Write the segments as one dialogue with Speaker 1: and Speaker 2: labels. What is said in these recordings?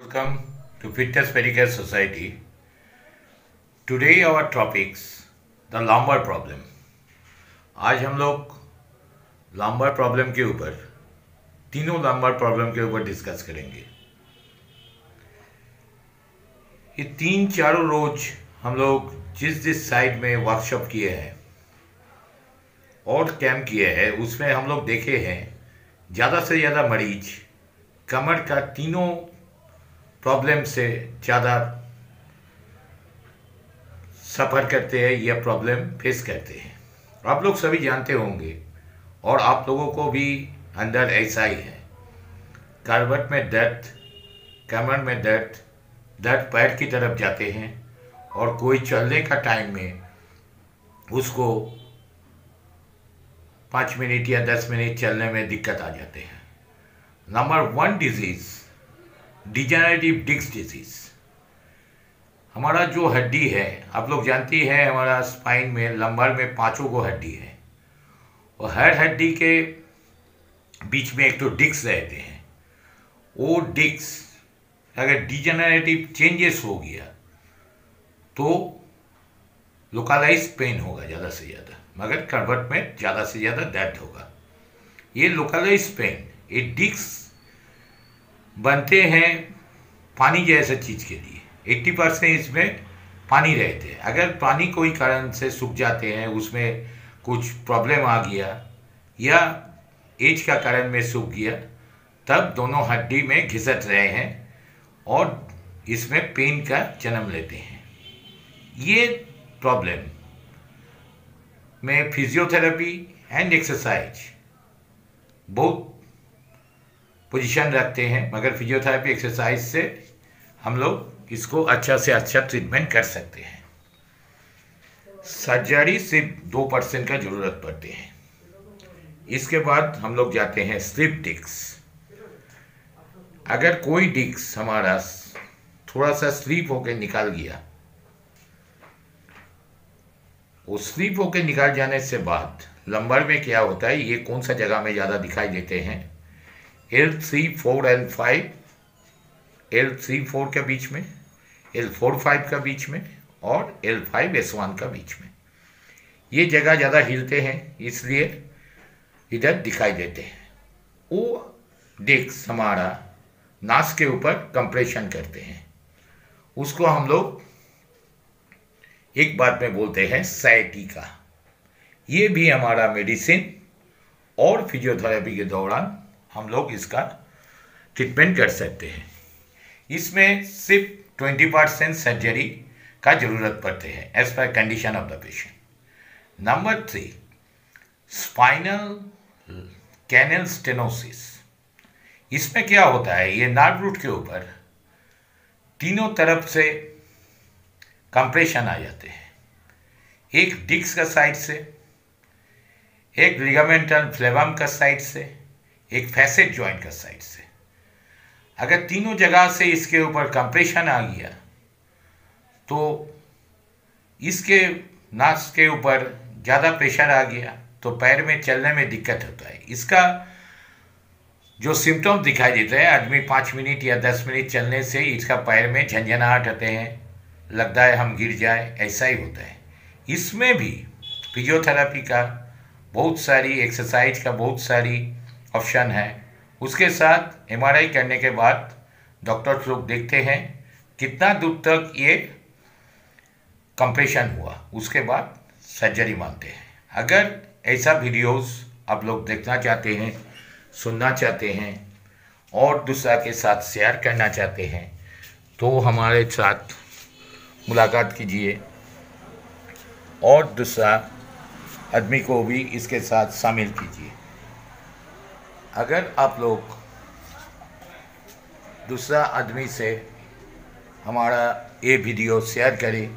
Speaker 1: Welcome to Fitness Medicare Society. Today our topics the lumbar problem. आज हम लोग lumbar problem के ऊपर तीनों lumbar problem के ऊपर डिस्कस करेंगे ये तीन चारों रोज हम लोग जिस जिस साइड में वर्कशॉप किए हैं और कैम्प किए हैं उसमें हम लोग देखे हैं ज़्यादा से ज़्यादा मरीज़ कमर का तीनों प्रॉब्लम से ज़्यादा सफ़र करते हैं या प्रॉब्लम फेस करते हैं। आप लोग सभी जानते होंगे, और आप लोगों को भी अंदर ऐसा ही है। करवट में दर्द, कमर में दर्द दर्द पैर की तरफ़ जाते हैं, और कोई चलने का टाइम में उसको पाँच मिनट या दस मिनट चलने में दिक्कत आ जाते हैं। Number one disease degenerative disc disease हमारा जो हड्डी है, आप लोग जानती है हमारा स्पाइन में लंबर में पाँचों को हड्डी है। और हर हड्डी के बीच में एक तो डिक्स रहते हैं। वो डिक्स अगर डिजेनरेटिव चेंजेस हो गया तो लोकलाइज पेन होगा ज़्यादा से ज़्यादा। मगर कन्वर्ट में ज़्यादा से ज़्यादा दर्द होगा। ये लोकलाइज पेन ये डिक्स बनते हैं पानी जैसे चीज़ के लिए। एट्टी परसेंट इसमें पानी रहते हैं। अगर पानी कोई कारण से सूख जाते हैं, उसमें कुछ प्रॉब्लम आ गया या एज का कारण में सूख गया, तब दोनों हड्डी में घिसट रहे हैं और इसमें पेन का जन्म लेते हैं। ये प्रॉब्लम में फिजियोथेरेपी एंड एक्सरसाइज बहुत पोजीशन रखते हैं, मगर फिजियोथेरेपी एक्सरसाइज से हम लोग इसको अच्छा से अच्छा ट्रीटमेंट कर सकते हैं। सर्जरी सिर्फ़ दो परसेंट का ज़रूरत पड़ते हैं। इसके बाद हम लोग जाते हैं स्लिप डिक्स अगर कोई डिक्स हमारा थोड़ा सा स्लीप होकर निकाल गया, वो स्लीप होकर निकाल जाने से बाद लंबर में क्या होता है, ये कौन सा जगह में ज़्यादा दिखाई देते हैं? L three four L five L three four के बीच में एल फोर फाइव का बीच में और एल फाइव एस वन का बीच में। ये जगह ज़्यादा हिलते हैं, इसलिए इधर दिखाई देते हैं। वो डिस्क हमारा नास के ऊपर कंप्रेशन करते हैं। उसको हम लोग एक बात में बोलते हैं सैटी का ये भी हमारा मेडिसिन और फिजियोथेरेपी के दौरान हम लोग इसका ट्रीटमेंट कर सकते हैं। इसमें सिर्फ़ ट्वेंटी परसेंट सर्जरी का ज़रूरत पड़ते हैं एज पर condition of the patient number three spinal canal stenosis इसमें क्या होता है, ये नार्व रूट के ऊपर तीनों तरफ़ से कंप्रेशन आ जाते हैं। एक डिक्स का साइड से, एक लिगामेंटल फ्लेवम का साइड से एक फैसेट ज्वाइंट का साइड से। अगर तीनों जगह से इसके ऊपर कंप्रेशन आ गया तो इसके नास के ऊपर ज़्यादा प्रेशर आ गया तो पैर में चलने में दिक्कत होता है। इसका जो सिम्टम दिखाई देता है, आदमी पाँच मिनट या दस मिनट चलने से इसका पैर में झंझनाहट आते हैं, लगता है हम गिर जाए, ऐसा ही होता है। इसमें भी फिजियोथेरापी का बहुत सारी एक्सरसाइज का बहुत सारी ऑप्शन है। उसके साथ एमआरआई करने के बाद डॉक्टर्स लोग देखते हैं कितना दूर तक ये कंप्रेशन हुआ। उसके बाद सर्जरी मानते हैं। अगर ऐसा वीडियोस आप लोग देखना चाहते हैं, सुनना चाहते हैं और दूसरा के साथ शेयर करना चाहते हैं तो हमारे साथ मुलाकात कीजिए और दूसरा आदमी को भी इसके साथ शामिल कीजिए। अगर आप लोग दूसरा आदमी से हमारा ये वीडियो शेयर करें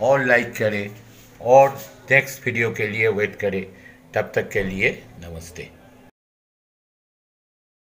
Speaker 1: और लाइक करें और नेक्स्ट वीडियो के लिए वेट करें, तब तक के लिए नमस्ते।